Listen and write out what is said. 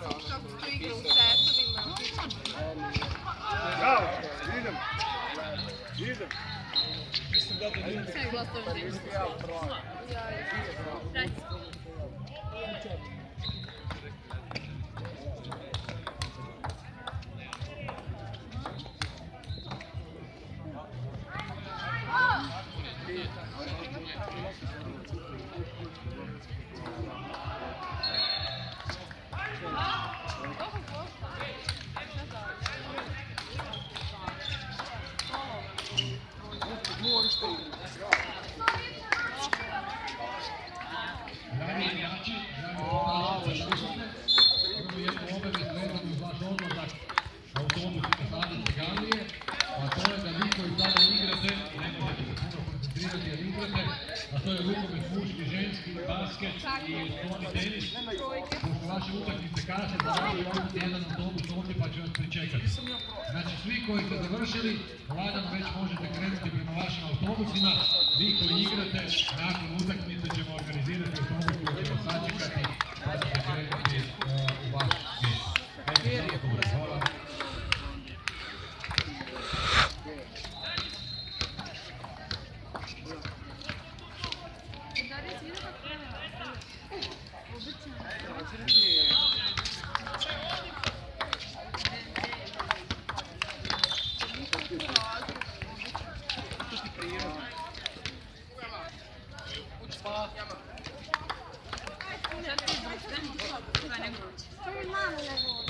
Kako to igra u setovima. Bravo, idem. Idem. Sve glasovi. Dragi to je rukomet muški, ženski, basket i stoni tenis. Pošto vaše utakmice kaže da radi ovdje jedan autobus ovdje pa će vas pričekati. Znači svi koji ste završili, lagano već možete krenuti prema vašim autobusima. Vi koji igrate, nakon utakmice ćemo organizirati autobus koji će vas sačekati Fermano na voce.